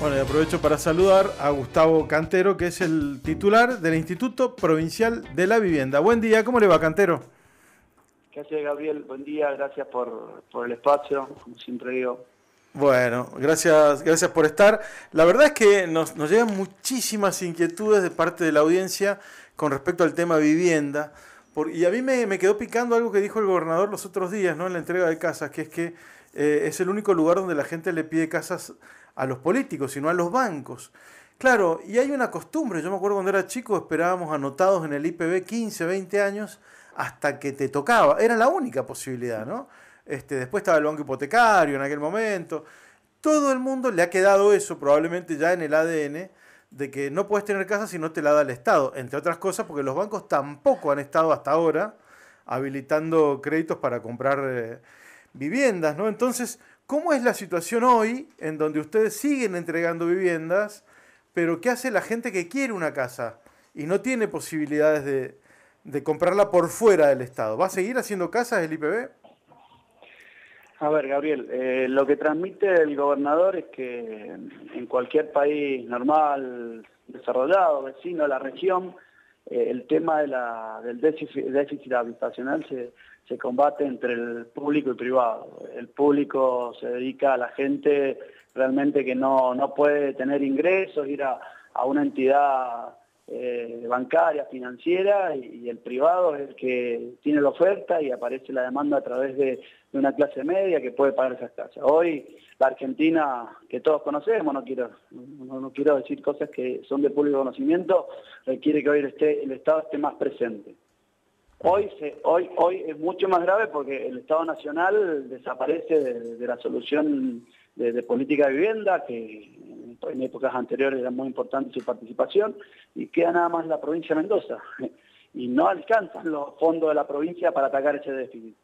Bueno, y aprovecho para saludar a Gustavo Cantero, que es el titular del Instituto Provincial de la Vivienda. Buen día, ¿cómo le va, Cantero? ¿Qué hace, Gabriel? Buen día, gracias por, el espacio, como siempre digo. Bueno, gracias, gracias por estar. La verdad es que nos, nos llegan muchísimas inquietudes de parte de la audiencia con respecto al tema vivienda. y a mí me, me, quedó picando algo que dijo el gobernador los otros días, ¿no? En la entrega de casas, que es que eh, es el único lugar donde la gente le pide casas a los políticos, sino a los bancos. Claro, y hay una costumbre, yo me acuerdo cuando era chico, esperábamos anotados en el IPB 15, 20 años hasta que te tocaba, era la única posibilidad, ¿no? Este, después estaba el banco hipotecario en aquel momento. Todo el mundo le ha quedado eso, probablemente ya en el ADN, de que no puedes tener casa si no te la da el Estado, entre otras cosas porque los bancos tampoco han estado hasta ahora habilitando créditos para comprar eh, viviendas, ¿no? Entonces, ¿Cómo es la situación hoy en donde ustedes siguen entregando viviendas, pero qué hace la gente que quiere una casa y no tiene posibilidades de, comprarla por fuera del Estado? ¿Va a seguir haciendo casas el IPB? A ver, Gabriel, eh, lo que transmite el gobernador es que en cualquier país normal, desarrollado, vecino de la región, eh, el tema del déficit, habitacional se, combate entre el público y privado. El público se dedica a la gente realmente que no, puede tener ingresos, ir a, una entidad eh, bancaria, financiera, y, el privado es el que tiene la oferta y aparece la demanda a través de, una clase media que puede pagar esas casas. Hoy la Argentina, que todos conocemos, no quiero, no, quiero decir cosas que son de público conocimiento, requiere que hoy el, Estado esté más presente. Hoy, hoy, hoy es mucho más grave porque el Estado Nacional desaparece de, la solución de, política de vivienda, que en épocas anteriores era muy importante su participación, y queda nada más la provincia de Mendoza. Y no alcanzan los fondos de la provincia para atacar ese déficit.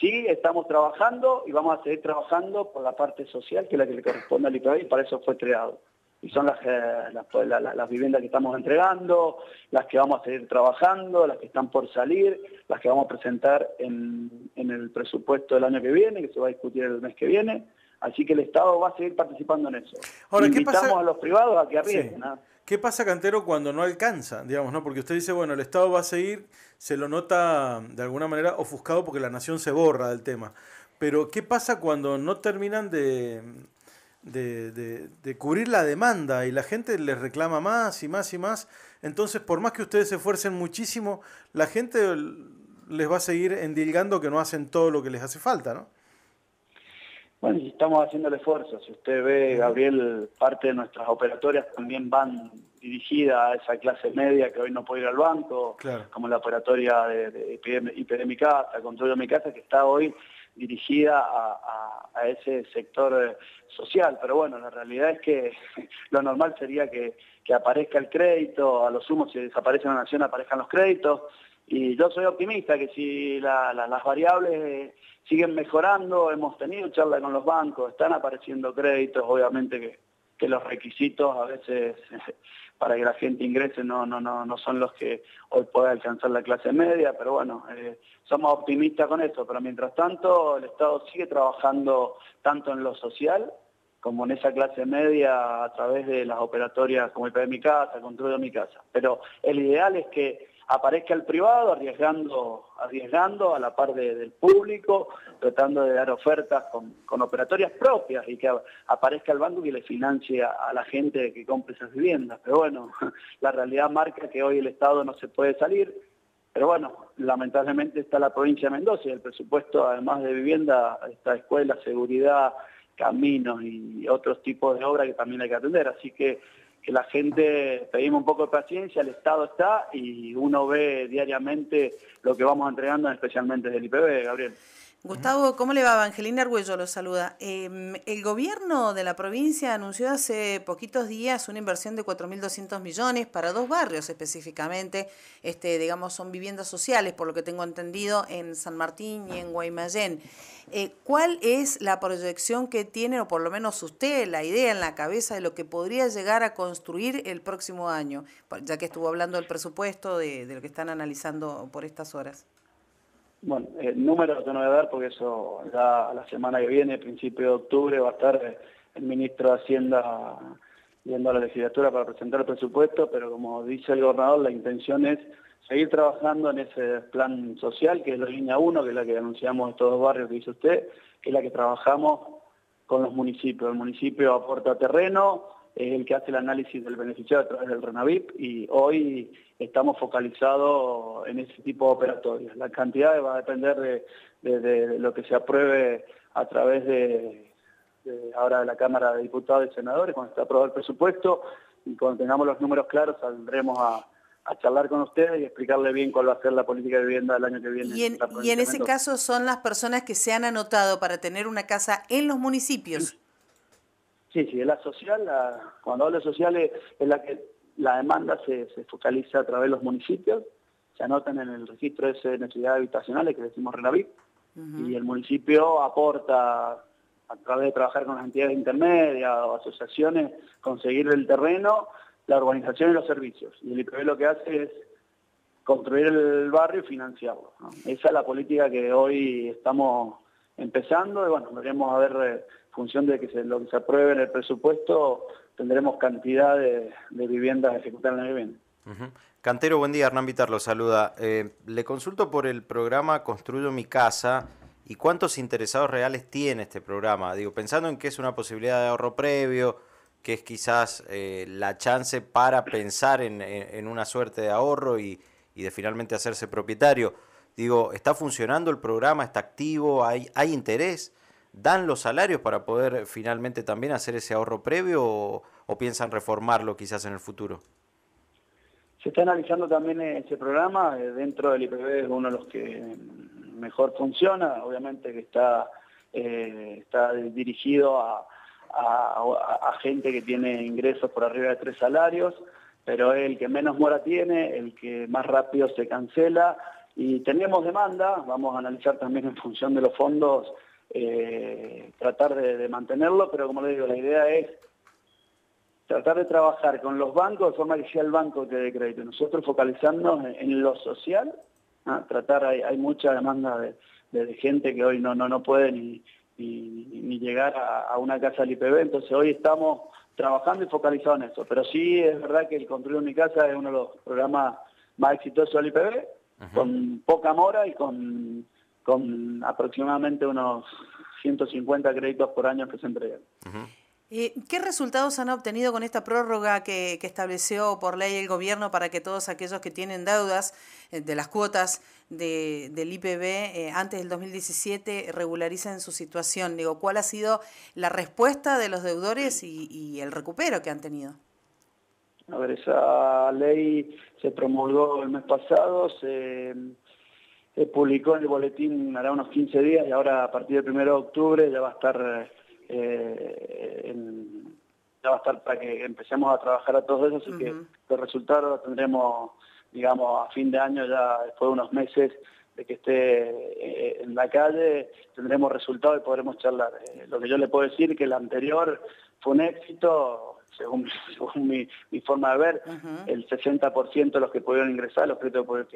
Sí, estamos trabajando y vamos a seguir trabajando por la parte social, que es la que le corresponde al IPB y para eso fue creado. Y son eh, pues, las, viviendas que estamos entregando, las que vamos a seguir trabajando, las que están por salir, las que vamos a presentar en, el presupuesto del año que viene, que se va a discutir el mes que viene. Así que el Estado va a seguir participando en eso. Ahora, Invitamos a los privados a que arriesguen. ¿Qué pasa, Cantero, cuando no alcanza? Digamos, ¿no? Porque usted dice, bueno, el Estado va a seguir, se lo nota de alguna manera ofuscado porque la nación se borra del tema. Pero, ¿qué pasa cuando no terminan de, de, cubrir la demanda y la gente les reclama más y más y más? Entonces, por más que ustedes se esfuercen muchísimo, la gente les va a seguir endilgando que no hacen todo lo que les hace falta, ¿no? Bueno, estamos haciendo el esfuerzo. Si usted ve, Gabriel, parte de nuestras operatorias también van dirigidas a esa clase media que hoy no puede ir al banco, como la operatoria de, de mi casa, Control de mi casa, que está hoy dirigida a, ese sector eh, social. Pero bueno, la realidad es que lo normal sería que, aparezca el crédito, a lo sumo si desaparece una nación aparezcan los créditos, y yo soy optimista que si las variables siguen mejorando, hemos tenido charla con los bancos, están apareciendo créditos, obviamente que, los requisitos a veces para que la gente ingrese no, no, no, no son los que hoy puede alcanzar la clase media, pero bueno, eh, somos optimistas con eso, pero mientras tanto el Estado sigue trabajando tanto en lo social como en esa clase media a través de las operatorias como el de mi casa, control de mi casa. Pero el ideal es que aparezca el privado arriesgando, arriesgando a la par del público, tratando de dar ofertas con, operatorias propias y que aparezca el banco y le financie a, la gente que compre esas viviendas. Pero bueno, la realidad marca que hoy el Estado no se puede salir, pero bueno, lamentablemente está la provincia de Mendoza y el presupuesto, además de vivienda, está escuela, seguridad, caminos y otros tipos de obras que también hay que atender. Así que que la gente pedimos un poco de paciencia, el Estado está y uno ve diariamente lo que vamos entregando, especialmente desde el IPB, Gabriel. Gustavo, ¿cómo le va? Evangelina Arguello lo saluda. Em, el gobierno de la provincia anunció hace poquitos días una inversión de 4.200 millones para dos barrios específicamente, este, digamos, son viviendas sociales, por lo que tengo entendido, en San Martín y en Guaymallén. Eh, ¿Cuál es la proyección que tiene, o por lo menos usted, la idea en la cabeza de lo que podría llegar a construir el próximo año? Ya que estuvo hablando del presupuesto, de, de lo que están analizando por estas horas. Bueno, el número yo no voy a dar porque eso ya la semana que viene, principio de octubre, va a estar el ministro de Hacienda viendo a la legislatura para presentar el presupuesto, pero como dice el gobernador, la intención es seguir trabajando en ese plan social, que es la línea 1, que es la que anunciamos estos dos barrios que dice usted, que es la que trabajamos con los municipios. El municipio aporta terreno, es el que hace el análisis del beneficiario a través del RENAVIP y hoy estamos focalizados en ese tipo de operatorios. La cantidad va a depender de, lo que se apruebe a través de, ahora de la Cámara de Diputados y Senadores, cuando esté aprobado el presupuesto y cuando tengamos los números claros saldremos a, charlar con ustedes y explicarle bien cuál va a ser la política de vivienda del año que viene. Y en, y en ese caso son las personas que se han anotado para tener una casa en los municipios. Sí, sí, es la social, cuando hablo de social es, la que la demanda se, focaliza a través de los municipios, se anotan en el registro de necesidades habitacionales que decimos RENAVIP, y el municipio aporta a través de trabajar con las entidades intermedias o asociaciones, conseguir el terreno, la urbanización y los servicios. Y el IPB lo que hace es construir el barrio y financiarlo. Esa es la política que hoy estamos empezando y bueno, veremos a ver eh, función de que se, lo que se apruebe en el presupuesto, tendremos cantidad de, viviendas ejecutadas en la vivienda. Cantero, buen día, Hernán Vitar lo saluda. Eh, le consulto por el programa Construyo mi casa y cuántos interesados reales tiene este programa. Digo, pensando en que es una posibilidad de ahorro previo, que es quizás eh, la chance para pensar en, una suerte de ahorro y, y, de finalmente hacerse propietario. Digo, ¿está funcionando el programa? ¿Está activo? ¿Hay, hay interés? Dan los salarios para poder finalmente también hacer ese ahorro previo o, piensan reformarlo quizás en el futuro? Se está analizando también ese programa, eh, dentro del IPB es uno de los que mejor funciona, obviamente que está, eh, está dirigido a, gente que tiene ingresos por arriba de tres salarios, pero el que menos mora tiene, el que más rápido se cancela. Y tenemos demanda, vamos a analizar también en función de los fondos eh, tratar de, mantenerlo, pero como le digo, la idea es tratar de trabajar con los bancos de forma que sea el banco que dé crédito. Nosotros focalizándonos en, lo social, ¿ah? tratar, hay, mucha demanda de, gente que hoy no, no, no puede ni, ni, llegar a, una casa del IPB, entonces hoy estamos trabajando y focalizados en eso. Pero sí es verdad que el Construir Mi Casa es uno de los programas más exitosos del IPB, con poca mora y con con aproximadamente unos 150 créditos por año que se entregan. ¿Qué resultados han obtenido con esta prórroga que, estableció por ley el gobierno para que todos aquellos que tienen deudas eh, de las cuotas del IPB eh, antes del 2017 regularicen su situación? Digo, ¿cuál ha sido la respuesta de los deudores y, y el recupero que han tenido? A ver, esa ley se promulgó el mes pasado, se se publicó en el boletín hará unos 15 días y ahora a partir del 1 de octubre ya va a estar eh, ya va a estar para que empecemos a trabajar a todos eso, así que los resultados tendremos, digamos, a fin de año, ya después de unos meses de que esté eh, en la calle, tendremos resultados y podremos charlar. Eh, lo que yo le puedo decir es que el anterior fue un éxito, según, mi, forma de ver, el 60% de los que pudieron ingresar, los que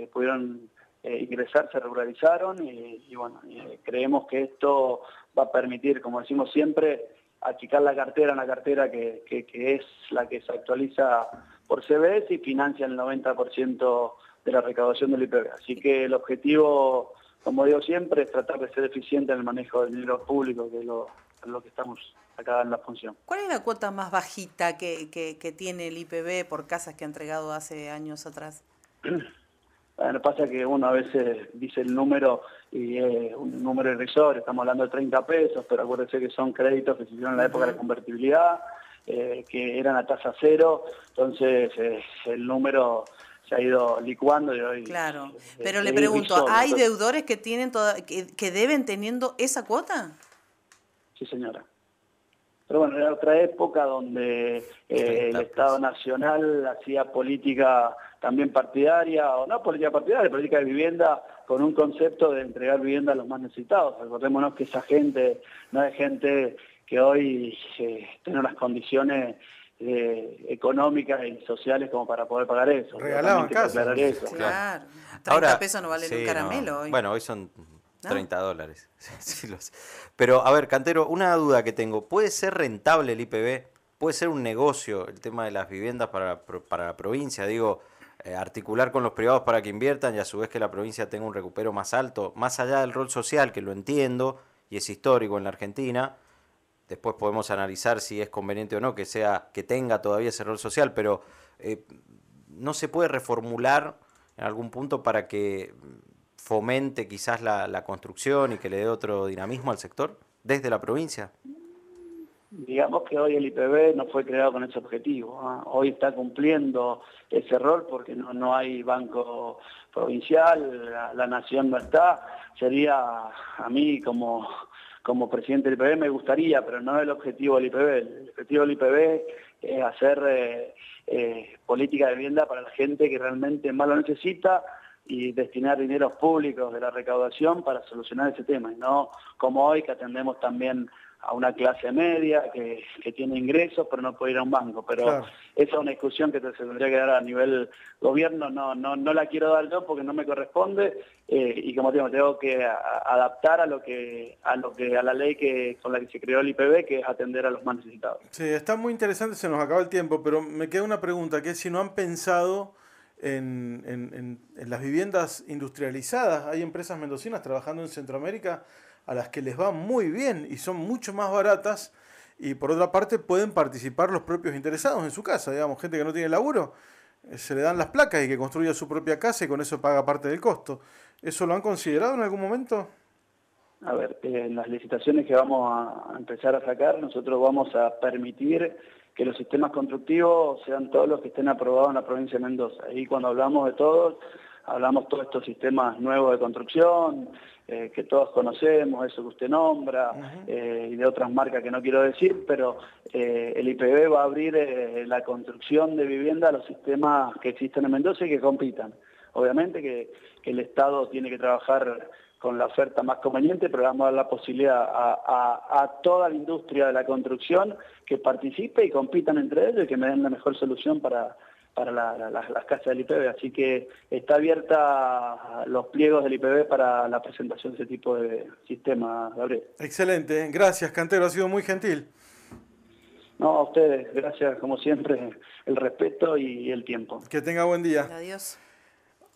pudieron eh, ingresar se regularizaron y, bueno, eh, creemos que esto va a permitir, como decimos siempre, achicar la cartera, una cartera que, es la que se actualiza por CBS y financia el 90% de la recaudación del IPB. Así que el objetivo, como digo siempre, es tratar de ser eficiente en el manejo del dinero público, que es lo, que estamos acá en la función. ¿Cuál es la cuota más bajita que, que tiene el IPB por casas que ha entregado hace años atrás? Bueno, pasa que uno a veces dice el número y es un número irrisorio, estamos hablando de 30 pesos, pero acuérdense que son créditos que se hicieron en la época de la convertibilidad, eh, que eran a tasa cero, entonces eh, el número se ha ido licuando y hoy... Claro, pero le pregunto, ¿hay deudores que, tienen toda, que, deben teniendo esa cuota? Sí, señora. Pero bueno, era otra época donde eh, el Estado Nacional hacía política también partidaria, o no política partidaria, política de vivienda con un concepto de entregar vivienda a los más necesitados. Recordémonos que esa gente no es gente que hoy eh, tiene unas condiciones eh, económicas y sociales como para poder pagar eso. Regalaban casa. Claro. 30 pesos no valen un caramelo hoy. Bueno, hoy son 30 dólares. Pero, a ver, Cantero, una duda que tengo. ¿Puede ser rentable el IPB puede ser un negocio el tema de las viviendas para, para la provincia, digo, articular con los privados para que inviertan y a su vez que la provincia tenga un recupero más alto, más allá del rol social, que lo entiendo y es histórico en la Argentina. Después podemos analizar si es conveniente o no que sea que tenga todavía ese rol social, pero eh, no se puede reformular en algún punto para que fomente quizás la, la construcción y que le dé otro dinamismo al sector desde la provincia. Digamos que hoy el IPB no fue creado con ese objetivo. ¿ah? Hoy está cumpliendo ese rol porque no, no hay banco provincial, la, nación no está. Sería a mí como, como presidente del IPB me gustaría, pero no es el objetivo del IPB. El objetivo del IPB es hacer eh, eh, política de vivienda para la gente que realmente más lo necesita y destinar dineros públicos de la recaudación para solucionar ese tema, y no como hoy que atendemos también a una clase media que, tiene ingresos pero no puede ir a un banco. Pero esa es una discusión que se tendría que dar a nivel gobierno, no, no, no la quiero dar yo porque no me corresponde eh, y como digo, tengo que adaptar a lo que, a lo que, a la ley que, con la que se creó el IPB, que es atender a los más necesitados. Sí, está muy interesante, se nos acaba el tiempo, pero me queda una pregunta, que es si no han pensado en, en, en las viviendas industrializadas, hay empresas mendocinas trabajando en Centroamérica a las que les va muy bien y son mucho más baratas y por otra parte pueden participar los propios interesados en su casa, digamos, gente que no tiene laburo, eh, se le dan las placas y que construya su propia casa y con eso paga parte del costo. ¿Eso lo han considerado en algún momento? A ver, en las licitaciones que vamos a empezar a sacar, nosotros vamos a permitir que los sistemas constructivos sean todos los que estén aprobados en la provincia de Mendoza. Y cuando hablamos de todos, hablamos todos estos sistemas nuevos de construcción, eh, que todos conocemos, eso que usted nombra, eh, y de otras marcas que no quiero decir, pero eh, el IPB va a abrir la construcción de vivienda a los sistemas que existen en Mendoza y que compitan. Obviamente que, el Estado tiene que trabajar con la oferta más conveniente, pero vamos a dar la posibilidad a, toda la industria de la construcción que participe y compitan entre ellos y que me den la mejor solución para, para las casas del IPB, así que está abierta los pliegos del IPB para la presentación de ese tipo de sistemas, Gabriel. Excelente, gracias Cantero, ha sido muy gentil. No, a ustedes, gracias como siempre, el respeto y el tiempo. Que tenga buen día. Adiós.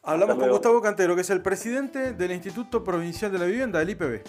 Hablamos con Gustavo Cantero, que es el presidente del Instituto Provincial de la Vivienda, del IPB.